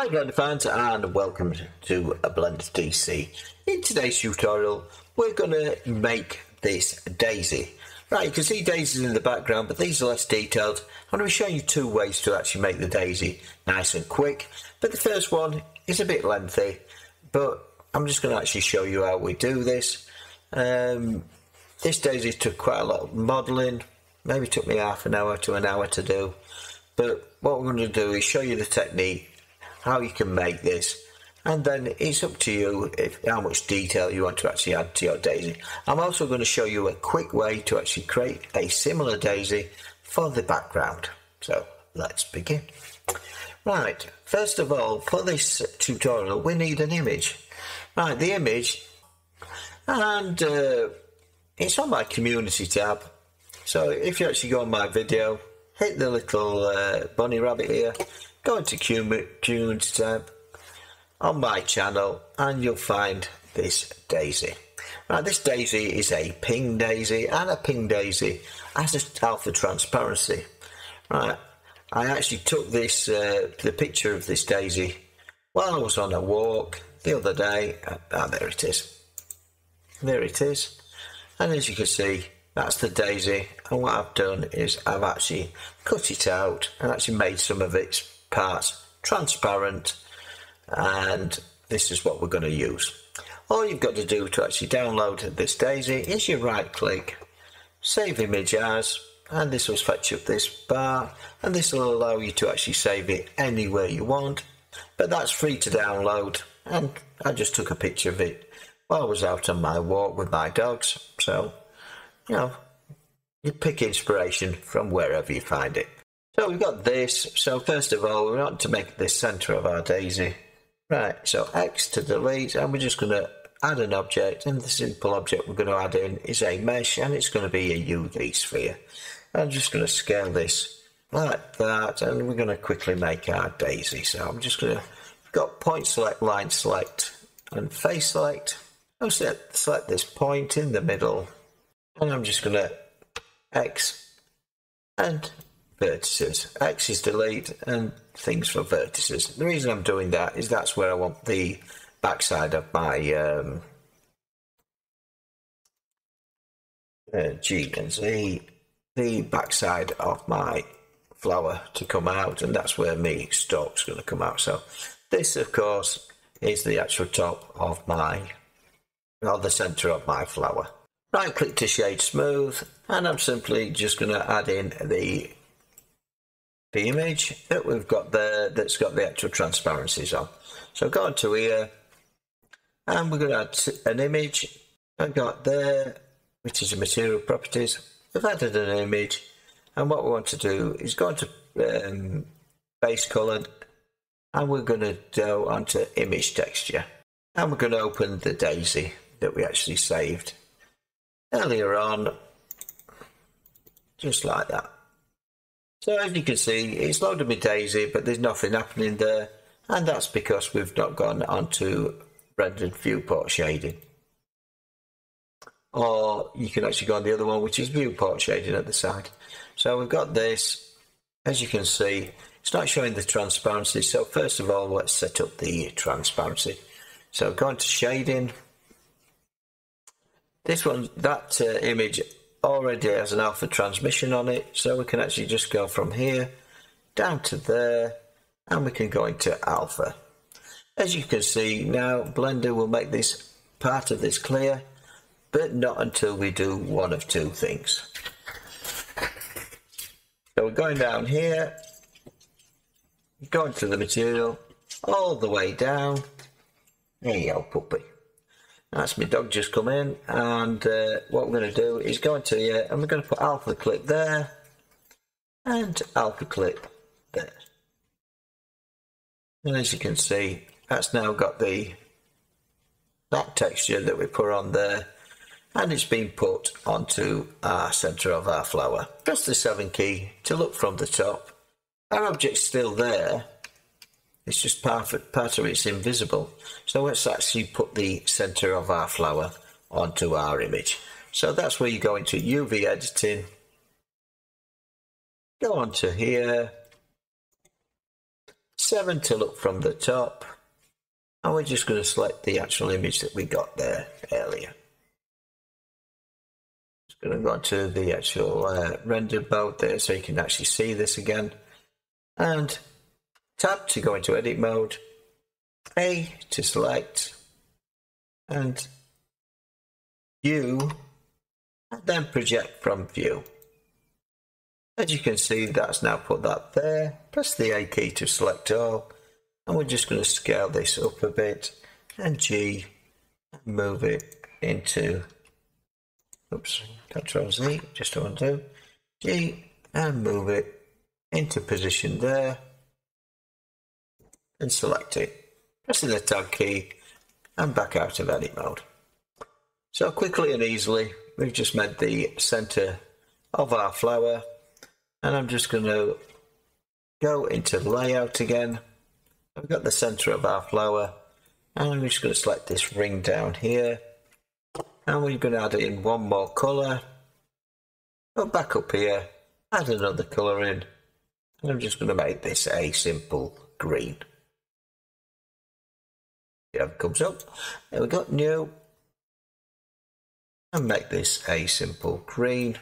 Hi Blender fans and welcome to a Blender TC. In today's tutorial we're going to make this daisy. Right, you can see daisies in the background but these are less detailed. I'm going to be showing you two ways to actually make the daisy nice and quick. But the first one is a bit lengthy but I'm just going to actually show you how we do this. Um, this daisy took quite a lot of modelling, maybe took me half an hour to an hour to do. But what we're going to do is show you the technique how you can make this and then it's up to you if, how much detail you want to actually add to your daisy. I'm also going to show you a quick way to actually create a similar daisy for the background. So let's begin. Right, first of all, for this tutorial, we need an image. Right, the image, and uh, it's on my community tab. So if you actually go on my video, hit the little uh, bunny rabbit here, go into community tab on my channel and you'll find this daisy. Now this daisy is a PNG daisy and a PNG daisy has an alpha transparency. Right, I actually took this, uh, the picture of this daisy while I was on a walk the other day. Ah, oh, there it is. There it is. And as you can see, that's the daisy. And what I've done is I've actually cut it out and actually made some of its parts transparent and this is what we're going to use. All you've got to do to actually download this daisy is you right click, save image as, and this will fetch up this bar and this will allow you to actually save it anywhere you want. But that's free to download and I just took a picture of it while I was out on my walk with my dogs. So, you know, you pick inspiration from wherever you find it. So we've got this. So first of all, we want to make the centre of our daisy. Right, so X to delete, and we're just going to add an object, and the simple object we're going to add in is a mesh, and it's going to be a UV sphere. I'm just going to scale this like that, and we're going to quickly make our daisy. So I'm just going to, got point select, line select, and face select. Oh, I'll select, select this point in the middle, and I'm just going to X and vertices. X is delete and things for vertices. The reason I'm doing that is that's where I want the backside of my um, uh, G and Z, the backside of my flower to come out and that's where me stalk's going to come out. So this of course is the actual top of my, or the centre of my flower. Right click to shade smooth and I'm simply just going to add in the the image that we've got there that's got the actual transparencies on. So go on to here and we're going to add an image I've got there which is the material properties. We've added an image and what we want to do is go into um, base color and we're going to go onto image texture and we're going to open the daisy that we actually saved earlier on just like that. So as you can see, it's loaded me Daisy, but there's nothing happening there. And that's because we've not gone onto rendered viewport shading. Or you can actually go on the other one, which is viewport shading at the side. So we've got this, as you can see, it's not showing the transparency. So first of all, let's set up the transparency. So going to shading. This one, that uh, image already has an alpha transmission on it so we can actually just go from here down to there and we can go into alpha. As you can see now blender will make this part of this clear but not until we do one of two things. So we're going down here going to the material all the way down. There you go puppy that's my dog just come in and uh, what we're going to do is go into here and we're going to put alpha clip there and alpha clip there. And as you can see, that's now got the that texture that we put on there and it's been put onto our centre of our flower. Press the 7 key to look from the top. Our object's still there, it's just part of, part of it's invisible. So let's actually put the center of our flower onto our image. So that's where you go into UV editing. Go on to here. 7 to look from the top. And we're just going to select the actual image that we got there earlier. Just going to go to the actual uh, render there so you can actually see this again. And tab to go into edit mode. A to select. And view. And then project from view. As you can see, that's now put that there. Press the A key to select all. And we're just going to scale this up a bit. And G, move it into, oops, Control Z, just to undo. G, and move it into position there. And select it. Pressing the tab key and back out of edit mode. So quickly and easily, we've just made the center of our flower and I'm just going to go into layout again. I've got the center of our flower and I'm just going to select this ring down here and we're going to add in one more color. Go back up here, add another color in and I'm just going to make this a simple green. Comes up. There we go, new. And make this a simple green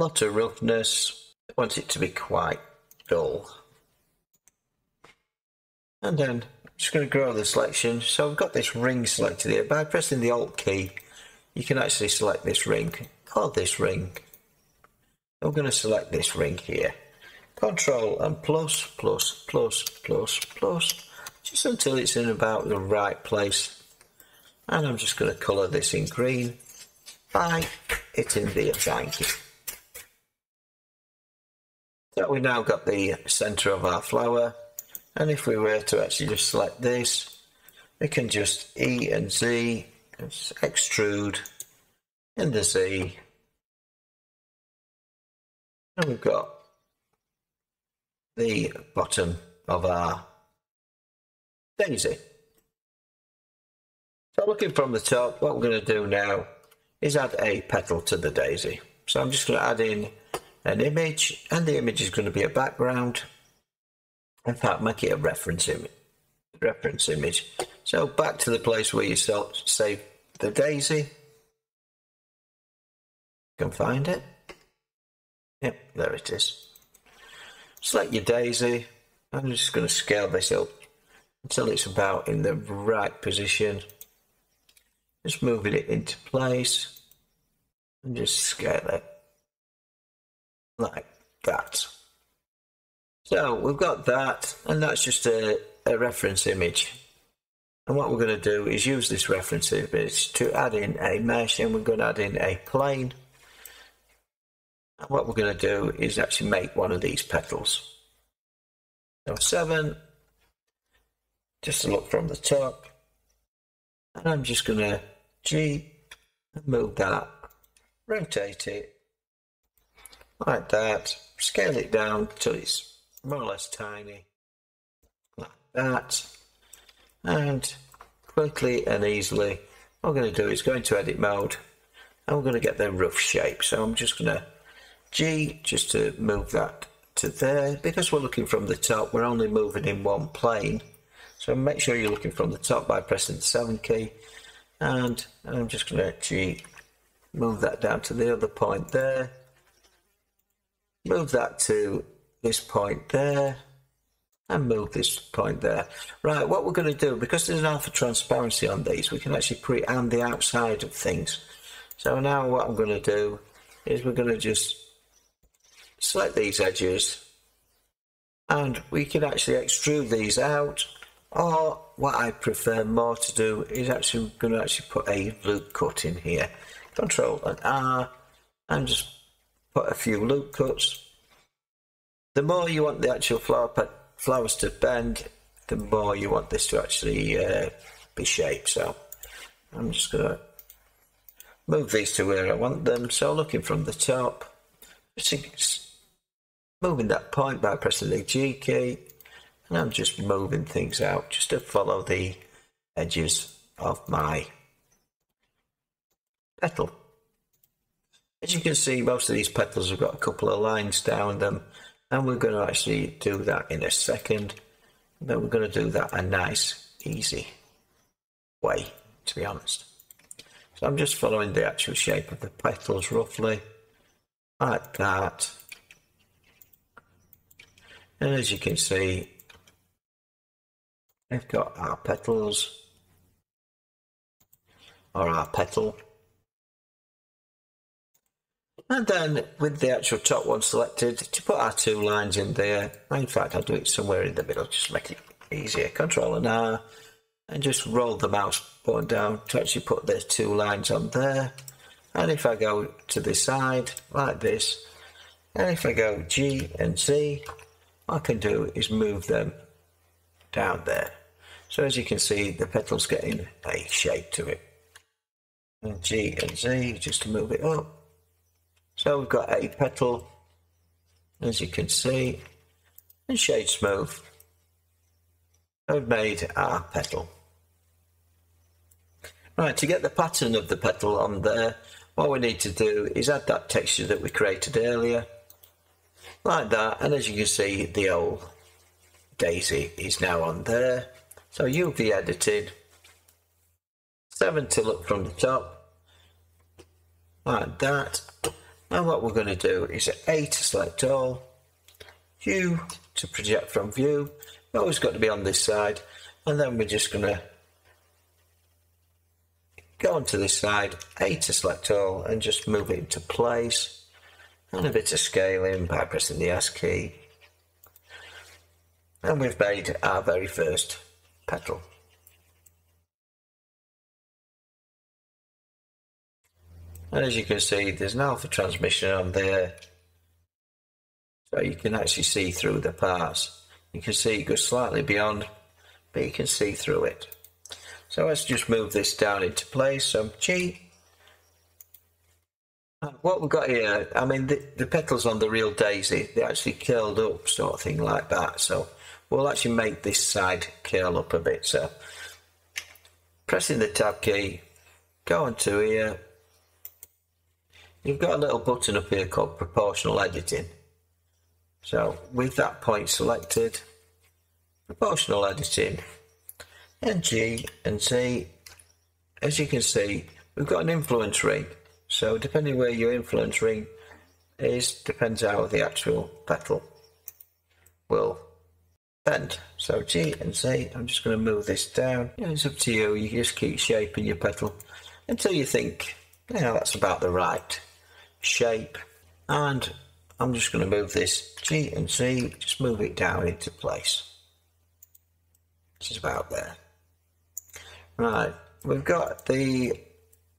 lot of roughness. I want it to be quite dull. And then I'm just going to grow the selection. So I've got this ring selected here. By pressing the Alt key, you can actually select this ring or this ring. I'm going to select this ring here. Control and plus, plus, plus, plus, plus, just until it's in about the right place. And I'm just going to colour this in green by hitting the assign key. So we've now got the centre of our flower and if we were to actually just select this we can just E and Z extrude in the Z and we've got the bottom of our daisy. So looking from the top what we're going to do now is add a petal to the daisy. So I'm just going to add in an image and the image is going to be a background. In fact, make it a reference image. Reference image. So back to the place where you save the daisy. You can find it. Yep, there it is. Select your daisy. I'm just going to scale this up until it's about in the right position. Just moving it into place and just scale it like that. So we've got that, and that's just a, a reference image. And what we're going to do is use this reference image to add in a mesh, and we're going to add in a plane. And what we're going to do is actually make one of these petals. So seven, just to look from the top. And I'm just going to G, and move that, rotate it, like that. Scale it down till it's more or less tiny, like that. And quickly and easily, what we're going to do is go into edit mode and we're going to get the rough shape. So I'm just going to G just to move that to there. Because we're looking from the top, we're only moving in one plane. So make sure you're looking from the top by pressing the 7 key. And I'm just going to actually move that down to the other point there move that to this point there and move this point there. Right, what we're going to do, because there's an alpha transparency on these, we can actually pre-and the outside of things. So now what I'm going to do is we're going to just select these edges and we can actually extrude these out or what I prefer more to do is actually going to actually put a loop cut in here. Control and R and just put a few loop cuts. The more you want the actual flower flowers to bend, the more you want this to actually uh, be shaped. So I'm just going to move these to where I want them. So looking from the top, moving that point by pressing the G key, and I'm just moving things out just to follow the edges of my petal. As you can see, most of these petals have got a couple of lines down them. And we're going to actually do that in a second. But we're going to do that a nice, easy way, to be honest. So I'm just following the actual shape of the petals roughly, like that. And as you can see, we've got our petals, or our petal. And then with the actual top one selected, to put our two lines in there, in fact I'll do it somewhere in the middle, just make it easier. Control and R, and just roll the mouse button down to actually put those two lines on there. And if I go to the side, like this, and if I go G and what I can do is move them down there. So as you can see, the petal's getting a shape to it. And G and Z, just to move it up. So we've got a petal, as you can see, and shade smooth. I've made our petal. Right, to get the pattern of the petal on there, what we need to do is add that texture that we created earlier, like that, and as you can see, the old daisy is now on there. So UV editing, 7 to look from the top, like that, and what we're going to do is A to select all, U to project from view. Always got to be on this side. And then we're just going to go onto this side, A to select all, and just move it into place. And a bit of scaling by pressing the S key. And we've made our very first petal. And as you can see, there's an alpha transmission on there. So you can actually see through the parts. You can see it goes slightly beyond, but you can see through it. So let's just move this down into place. So G. What we've got here, I mean, the, the petals on the real daisy, they actually curled up, sort of thing like that. So we'll actually make this side curl up a bit. So pressing the tab key, go into here, you've got a little button up here called proportional editing. So with that point selected, proportional editing, and G and Z, as you can see, we've got an influence ring. So depending where your influence ring is, depends how the actual petal will So G and Z, I'm just going to move this down. it's up to you. You just keep shaping your petal until you think, you know, that's about the right shape and I'm just going to move this G and Z, just move it down into place. This is about there. Right, we've got the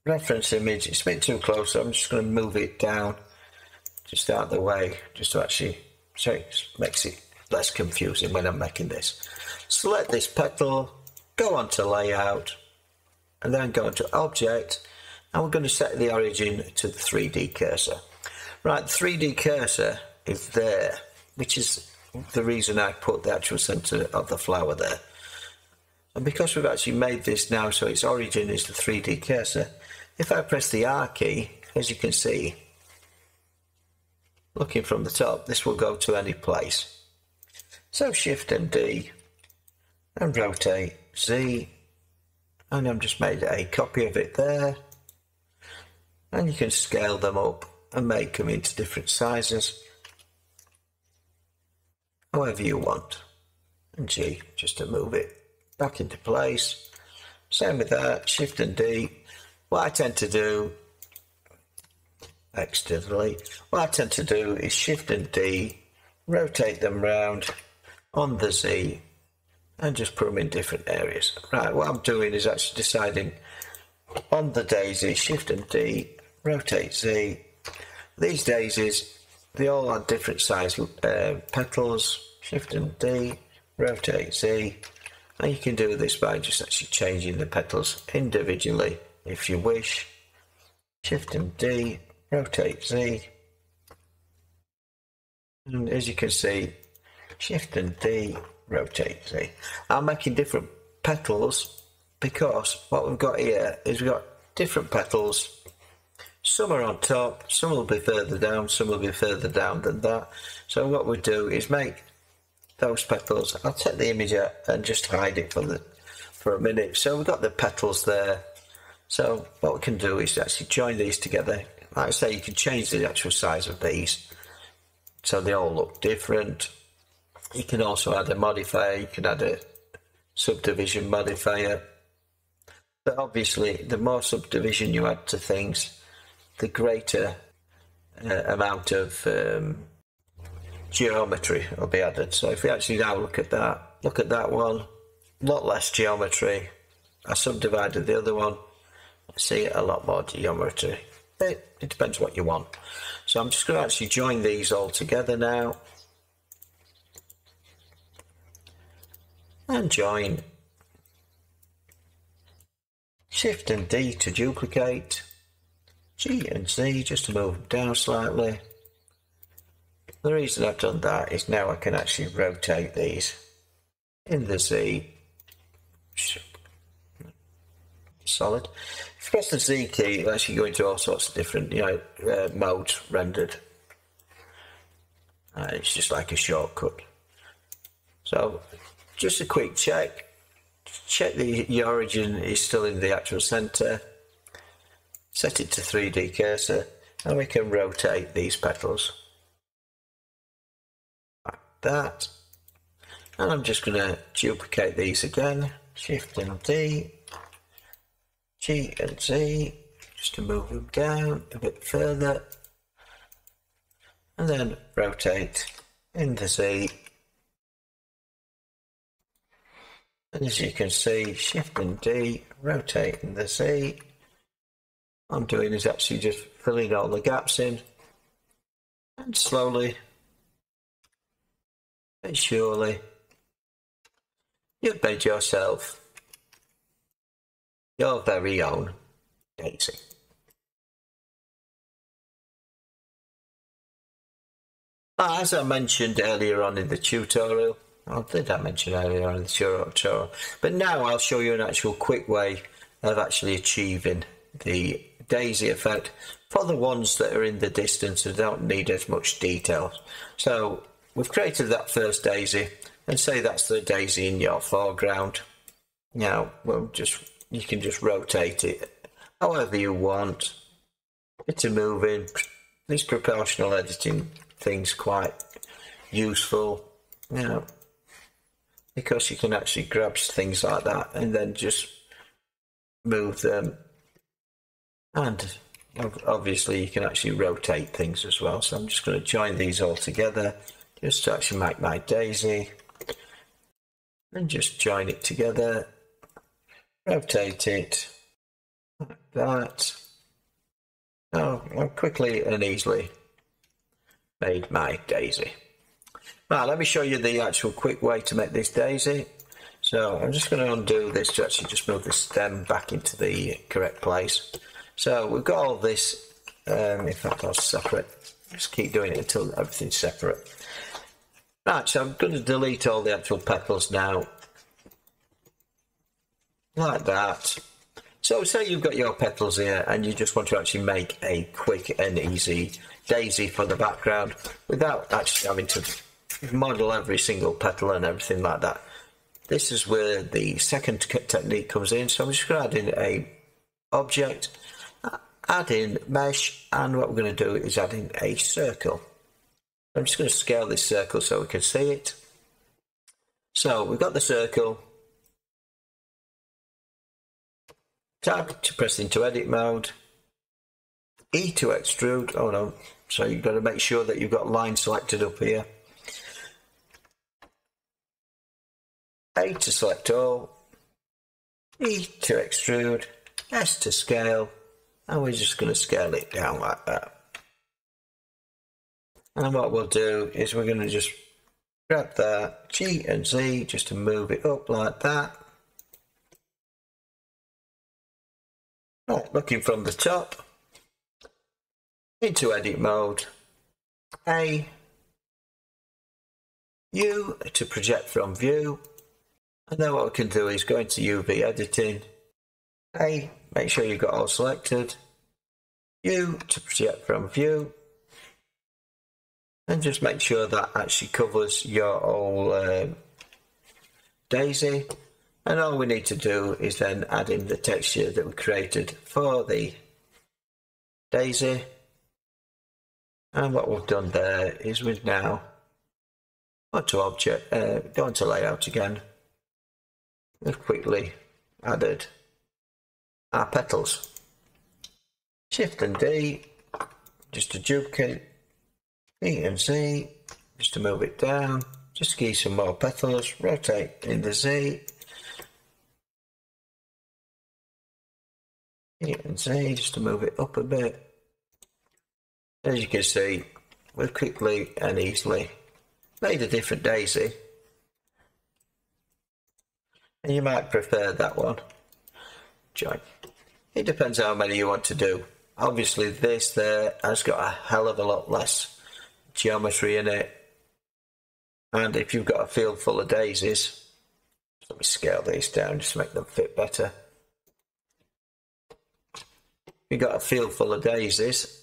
reference image, it's a bit too close, so I'm just going to move it down just out of the way, just to actually, so it makes it less confusing when I'm making this. Select this petal, go on to layout, and then go into object, and we're going to set the origin to the 3D cursor. Right, 3D cursor is there, which is the reason I put the actual centre of the flower there. And because we've actually made this now so its origin is the 3D cursor, if I press the R key, as you can see, looking from the top, this will go to any place. So Shift and D. And rotate Z. And I've just made a copy of it there. And you can scale them up and make them into different sizes. However you want. And G just to move it back into place. Same with that shift and D. What I tend to do externally what I tend to do is shift and D rotate them round on the Z and just put them in different areas right what I'm doing is actually deciding on the daisy shift and D rotate Z. These daisies, they all have different size uh, petals, shift and D, rotate Z. And you can do this by just actually changing the petals individually if you wish. Shift and D, rotate Z. And as you can see, Shift and D, rotate Z. I'm making different petals because what we've got here is we've got different petals Some are on top, some will be further down, some will be further down than that. So what we do is make those petals. I'll take the image out and just hide it for the for a minute. So we've got the petals there. So what we can do is actually join these together. Like I say, you can change the actual size of these so they all look different. You can also add a modifier, you can add a subdivision modifier. But obviously, the more subdivision you add to things, the greater uh, amount of um, geometry will be added. So if we actually now look at that, look at that one, a lot less geometry. I subdivided the other one, see a lot more geometry. It, it depends what you want. So I'm just going to actually join these all together now. And join. Shift and D to duplicate. G and Z just to move them down slightly. The reason I've done that is now I can actually rotate these in the Z. Solid. If you press the Z key, it'll actually go into all sorts of different, you know, uh, modes rendered. Uh, it's just like a shortcut. So, just a quick check. Check the, the origin is still in the actual center. Set it to 3D cursor, and we can rotate these petals Like that. And I'm just going to duplicate these again. Shift and D, G and Z, just to move them down a bit further. And then rotate in the Z. as you can see, Shift and D, rotating the Z. I'm doing is actually just filling all the gaps in and slowly but surely you've made yourself your very own Daisy. As I mentioned earlier on in the tutorial, or did I mention earlier on in the tutorial? But now I'll show you an actual quick way of actually achieving the daisy effect for the ones that are in the distance and don't need as much detail. So we've created that first daisy and say that's the daisy in your foreground. Now, we'll just you can just rotate it however you want. It's a moving. These proportional editing things quite useful, know, because you can actually grab things like that and then just move them. And obviously, you can actually rotate things as well. So I'm just going to join these all together just to actually make my daisy and just join it together, rotate it like that. Oh, I quickly and easily made my daisy. Now, let me show you the actual quick way to make this daisy. So I'm just going to undo this to actually just move the stem back into the correct place. So we've got all this, um, in fact I'll separate, just keep doing it until everything's separate. Right, so I'm going to delete all the actual petals now. Like that. So say you've got your petals here and you just want to actually make a quick and easy daisy for the background without actually having to model every single petal and everything like that. This is where the second technique comes in. So I'm just going to add in a object, add in mesh, and what we're going to do is add in a circle. I'm just going to scale this circle so we can see it. So we've got the circle. Tab to press into edit mode. E to extrude. Oh no. So you've got to make sure that you've got line selected up here. A to select all. E to extrude. S to scale. And we're just going to scale it down like that. And what we'll do is we're going to just grab that G and Z just to move it up like that. Right, looking from the top into edit mode. A U to project from view. And then what we can do is go into UV editing. A, make sure you've got all selected. view to project from view and just make sure that actually covers your whole um, daisy and all we need to do is then add in the texture that we created for the daisy and what we've done there is we've now gone to object uh, gone to layout again we've quickly added our petals. Shift and D just to duplicate. E and Z just to move it down. Just give some more petals. Rotate in the Z. E and Z just to move it up a bit. As you can see we've quickly and easily. Made a different daisy. and you might prefer that one. Join it depends how many you want to do. Obviously this there has got a hell of a lot less geometry in it. And if you've got a field full of daisies let me scale these down just to make them fit better. You've got a field full of daisies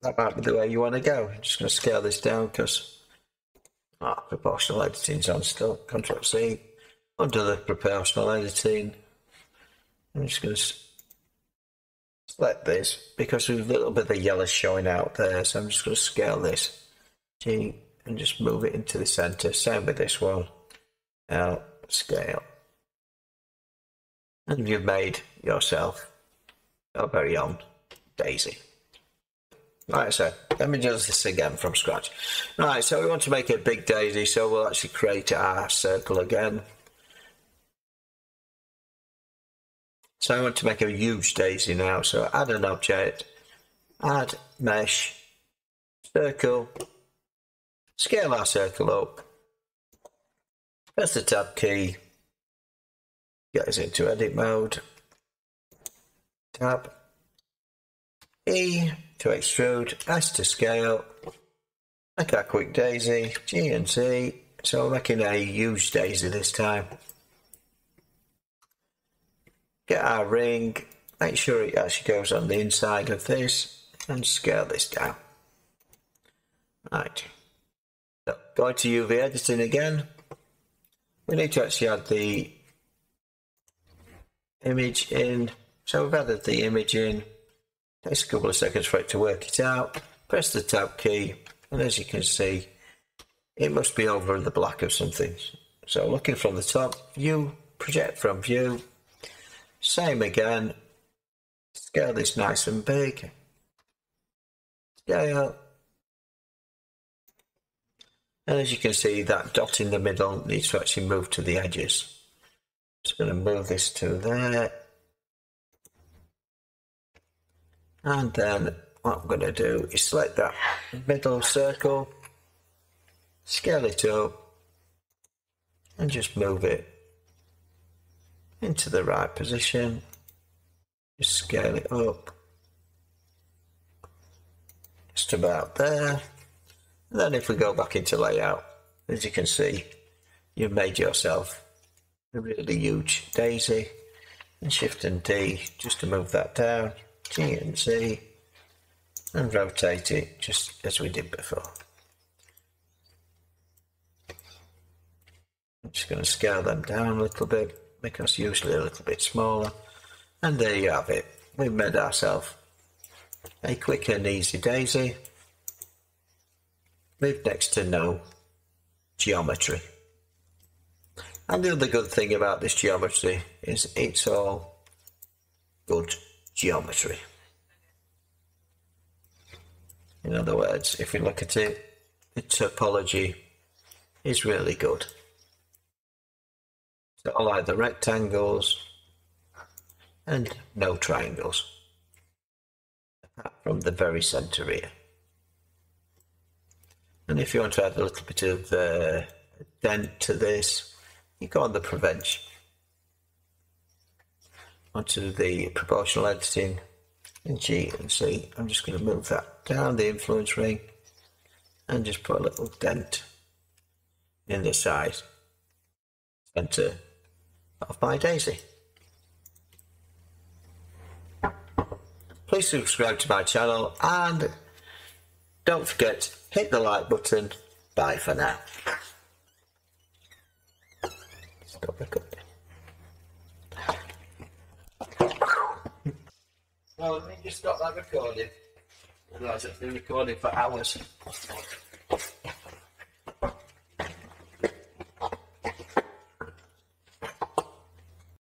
that might be the way you want to go. I'm just going to scale this down because oh, ah, proportional editing's on still. Control C under the proportional editing I'm just going to select this because there's a little bit of yellow showing out there. So I'm just going to scale this. G and just move it into the center. Same with this one. Now scale. And you've made yourself your very own daisy. Right so let me do this again from scratch. Right so we want to make a big daisy so we'll actually create our circle again So I want to make a huge daisy now. So add an object, add mesh, circle, scale our circle up, press the tab key, get us into edit mode, tab, E to extrude, S to scale, make our quick daisy, G and Z, so we're making a huge daisy this time get our ring, make sure it actually goes on the inside of this and scale this down. Right, so going to UV editing again, we need to actually add the image in. So we've added the image in, takes a couple of seconds for it to work it out, press the tab key and as you can see it must be over the black of something. So looking from the top, view, project from view, same again. Scale this nice and big. Scale. And as you can see, that dot in the middle needs to actually move to the edges. Just going to move this to there. And then what I'm going to do is select that middle circle, scale it up, and just move it into the right position. Just scale it up. Just about there. And then if we go back into layout, as you can see, you've made yourself a really huge daisy. And Shift and D just to move that down. G and Z and rotate it just as we did before. I'm just going to scale them down a little bit us usually a little bit smaller. And there you have it. We've made ourselves a quick and easy daisy with next to no geometry. And the other good thing about this geometry is it's all good geometry. In other words, if we look at it, the topology is really good. So I like the rectangles and no triangles apart from the very centre here. And if you want to add a little bit of uh, dent to this, you go on the prevention onto the proportional editing in G and C. I'm just going to move that down the influence ring and just put a little dent in the side centre of my daisy. please subscribe to my channel and don't forget, hit the like button. Bye for now. Stop recording. Well, let me just stop that recording. Otherwise, it's been recording for hours.